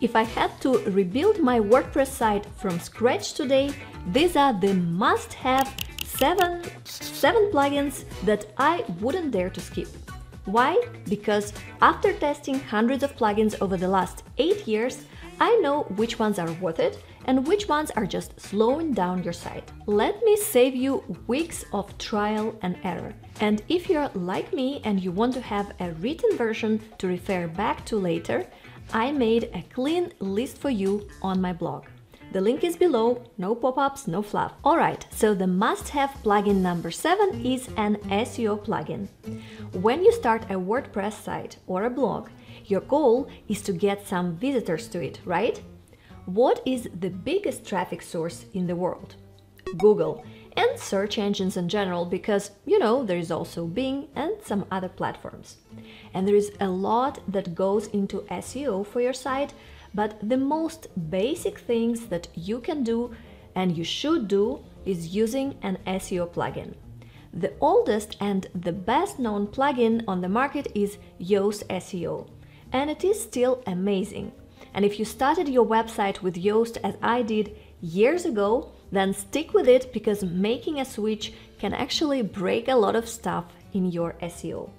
If I had to rebuild my WordPress site from scratch today, these are the must-have seven, seven plugins that I wouldn't dare to skip. Why? Because after testing hundreds of plugins over the last 8 years, I know which ones are worth it and which ones are just slowing down your site. Let me save you weeks of trial and error. And if you're like me and you want to have a written version to refer back to later, I made a clean list for you on my blog. The link is below, no pop-ups, no fluff. Alright, so the must-have plugin number 7 is an SEO plugin. When you start a WordPress site or a blog, your goal is to get some visitors to it, right? What is the biggest traffic source in the world? Google and search engines in general because, you know, there is also Bing and some other platforms. And there is a lot that goes into SEO for your site, but the most basic things that you can do and you should do is using an SEO plugin. The oldest and the best known plugin on the market is Yoast SEO, and it is still amazing. And if you started your website with Yoast as I did years ago, then stick with it because making a switch can actually break a lot of stuff in your SEO.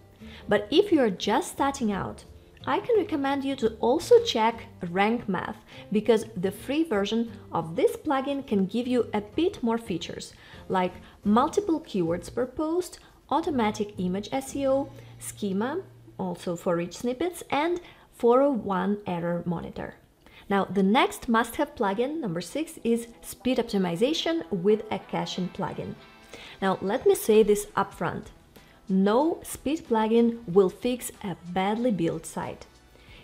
But if you're just starting out, I can recommend you to also check Rank Math because the free version of this plugin can give you a bit more features like multiple keywords per post, automatic image SEO, schema, also for rich snippets, and 401 error monitor. Now, the next must-have plugin, number six, is speed optimization with a caching plugin. Now, let me say this upfront. No speed plugin will fix a badly built site.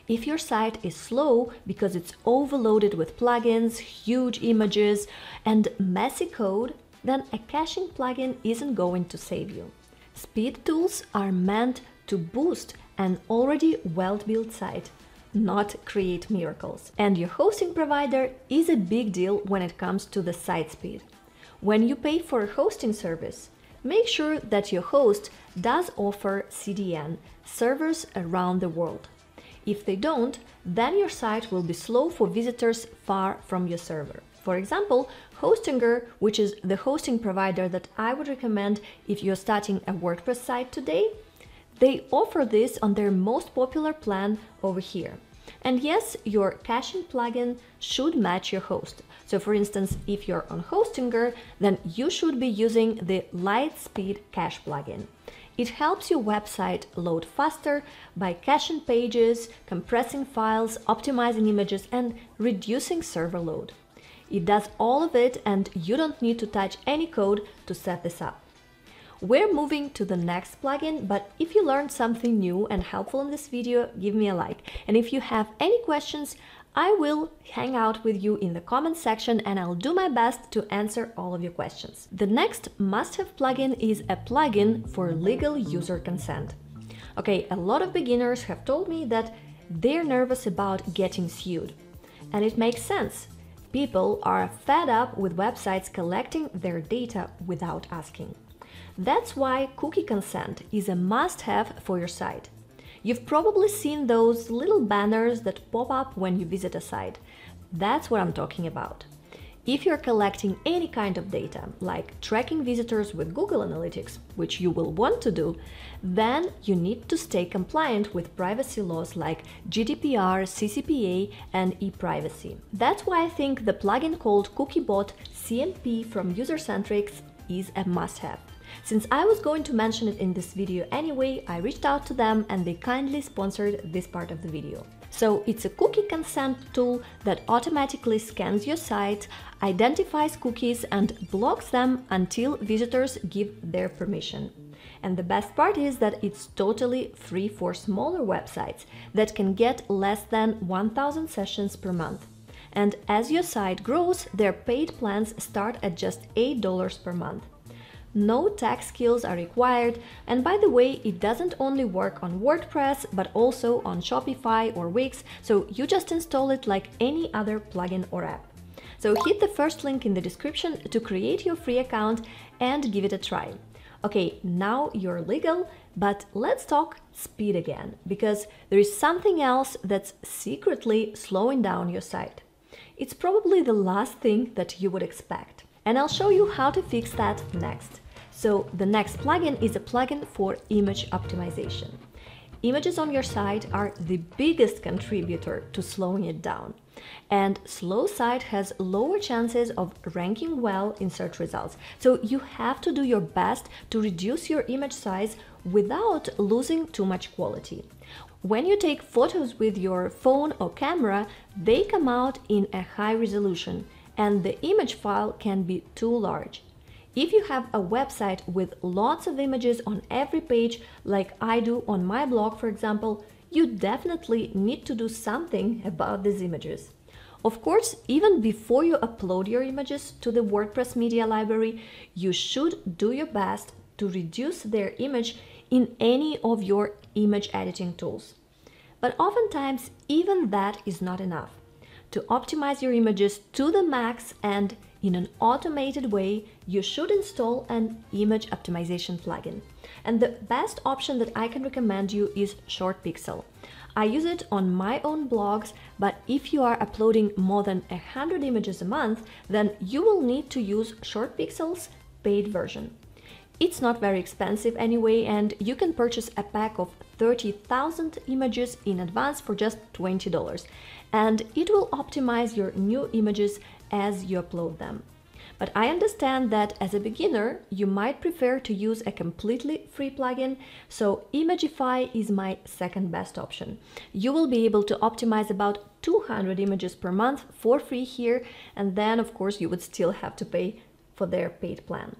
If your site is slow because it's overloaded with plugins, huge images, and messy code, then a caching plugin isn't going to save you. Speed tools are meant to boost an already well-built site not create miracles. And your hosting provider is a big deal when it comes to the site speed. When you pay for a hosting service, make sure that your host does offer CDN, servers around the world. If they don't, then your site will be slow for visitors far from your server. For example, Hostinger, which is the hosting provider that I would recommend if you're starting a WordPress site today, they offer this on their most popular plan over here. And yes, your caching plugin should match your host. So for instance, if you're on Hostinger, then you should be using the LiteSpeed Cache plugin. It helps your website load faster by caching pages, compressing files, optimizing images, and reducing server load. It does all of it and you don't need to touch any code to set this up. We're moving to the next plugin, but if you learned something new and helpful in this video, give me a like. And if you have any questions, I will hang out with you in the comment section and I'll do my best to answer all of your questions. The next must-have plugin is a plugin for legal user consent. Okay, a lot of beginners have told me that they're nervous about getting sued. And it makes sense. People are fed up with websites collecting their data without asking. That's why cookie consent is a must-have for your site. You've probably seen those little banners that pop up when you visit a site. That's what I'm talking about. If you're collecting any kind of data, like tracking visitors with Google Analytics, which you will want to do, then you need to stay compliant with privacy laws like GDPR, CCPA, and ePrivacy. That's why I think the plugin called CookieBot CMP from Usercentrics is a must-have. Since I was going to mention it in this video anyway, I reached out to them and they kindly sponsored this part of the video. So it's a cookie consent tool that automatically scans your site, identifies cookies and blocks them until visitors give their permission. And the best part is that it's totally free for smaller websites that can get less than 1000 sessions per month. And as your site grows, their paid plans start at just $8 per month no tech skills are required, and by the way, it doesn't only work on WordPress, but also on Shopify or Wix, so you just install it like any other plugin or app. So hit the first link in the description to create your free account and give it a try. Okay, now you're legal, But let's talk speed again, because there is something else that's secretly slowing down your site. It's probably the last thing that you would expect. And I'll show you how to fix that next. So the next plugin is a plugin for image optimization. Images on your site are the biggest contributor to slowing it down. And slow site has lower chances of ranking well in search results. So you have to do your best to reduce your image size without losing too much quality. When you take photos with your phone or camera, they come out in a high resolution and the image file can be too large. If you have a website with lots of images on every page, like I do on my blog, for example, you definitely need to do something about these images. Of course, even before you upload your images to the WordPress media library, you should do your best to reduce their image in any of your image editing tools. But oftentimes, even that is not enough. To optimize your images to the max and in an automated way, you should install an image optimization plugin. And the best option that I can recommend you is ShortPixel. I use it on my own blogs, but if you are uploading more than 100 images a month, then you will need to use ShortPixel's paid version. It's not very expensive anyway, and you can purchase a pack of 30,000 images in advance for just $20. And it will optimize your new images as you upload them. But I understand that as a beginner, you might prefer to use a completely free plugin, so Imagify is my second best option. You will be able to optimize about 200 images per month for free here, and then of course you would still have to pay for their paid plan.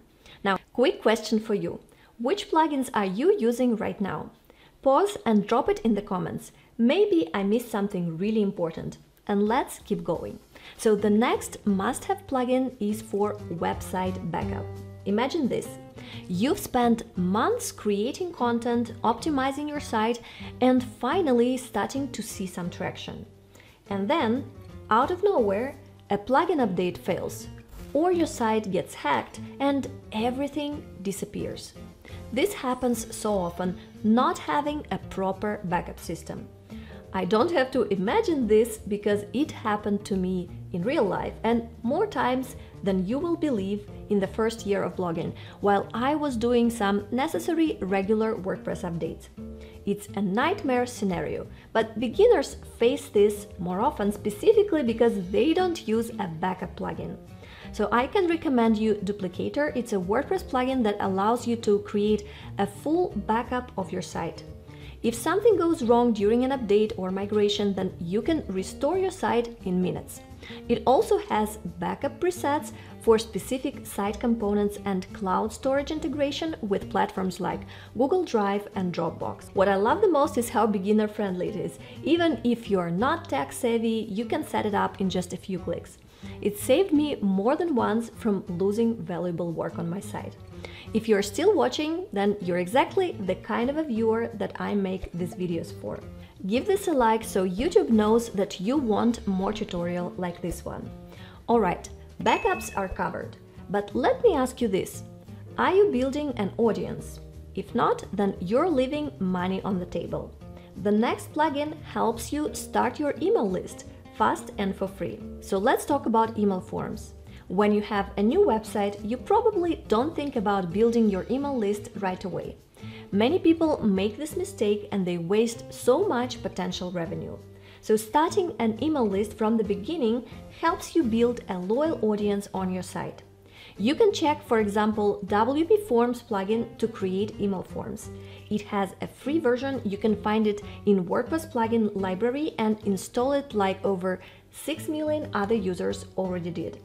Quick question for you. Which plugins are you using right now? Pause and drop it in the comments. Maybe I missed something really important. And let's keep going. So the next must-have plugin is for website backup. Imagine this. You've spent months creating content, optimizing your site, and finally starting to see some traction. And then, out of nowhere, a plugin update fails, or your site gets hacked and everything disappears. This happens so often, not having a proper backup system. I don't have to imagine this because it happened to me in real life and more times than you will believe in the first year of blogging, while I was doing some necessary regular WordPress updates. It's a nightmare scenario, but beginners face this more often specifically because they don't use a backup plugin. So I can recommend you Duplicator. It's a WordPress plugin that allows you to create a full backup of your site. If something goes wrong during an update or migration, then you can restore your site in minutes. It also has backup presets for specific site components and cloud storage integration with platforms like Google Drive and Dropbox. What I love the most is how beginner friendly it is. Even if you're not tech savvy, you can set it up in just a few clicks. It saved me more than once from losing valuable work on my site. If you're still watching, then you're exactly the kind of a viewer that I make these videos for. Give this a like so YouTube knows that you want more tutorial like this one. Alright, backups are covered, but let me ask you this. Are you building an audience? If not, then you're leaving money on the table. The next plugin helps you start your email list fast and for free. So let's talk about email forms. When you have a new website, you probably don't think about building your email list right away. Many people make this mistake and they waste so much potential revenue. So starting an email list from the beginning helps you build a loyal audience on your site. You can check, for example, WP Forms plugin to create email forms. It has a free version, you can find it in WordPress plugin library and install it like over 6 million other users already did.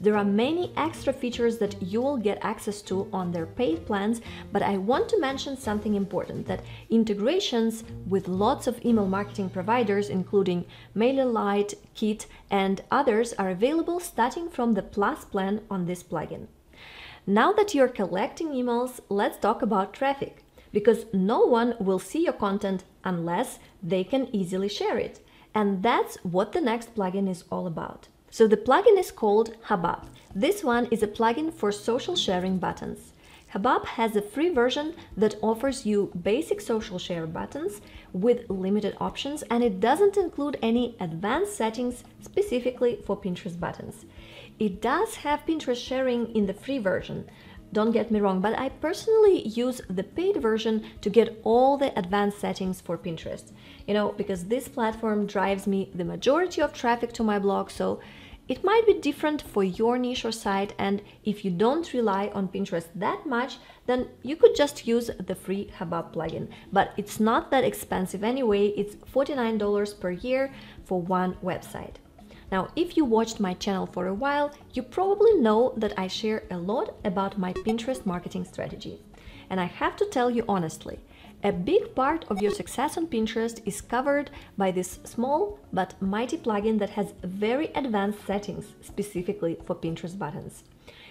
There are many extra features that you will get access to on their paid plans, but I want to mention something important that integrations with lots of email marketing providers, including MailerLite, Kit, and others, are available starting from the Plus plan on this plugin. Now that you're collecting emails, let's talk about traffic, because no one will see your content unless they can easily share it. And that's what the next plugin is all about. So the plugin is called Hubbub. This one is a plugin for social sharing buttons. Hubbub has a free version that offers you basic social share buttons with limited options and it doesn't include any advanced settings specifically for Pinterest buttons. It does have Pinterest sharing in the free version, don't get me wrong, but I personally use the paid version to get all the advanced settings for Pinterest. You know, because this platform drives me the majority of traffic to my blog, so it might be different for your niche or site, and if you don't rely on Pinterest that much, then you could just use the free Hubbub plugin. But it's not that expensive anyway, it's $49 per year for one website. Now, if you watched my channel for a while, you probably know that I share a lot about my Pinterest marketing strategy. And I have to tell you honestly, a big part of your success on Pinterest is covered by this small but mighty plugin that has very advanced settings specifically for Pinterest buttons.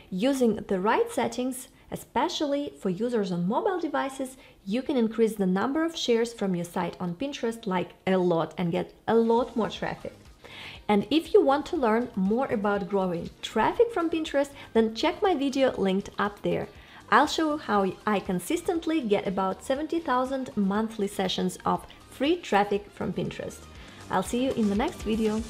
Using the right settings, especially for users on mobile devices, you can increase the number of shares from your site on Pinterest like a lot and get a lot more traffic. And if you want to learn more about growing traffic from Pinterest, then check my video linked up there. I'll show you how I consistently get about 70,000 monthly sessions of free traffic from Pinterest. I'll see you in the next video.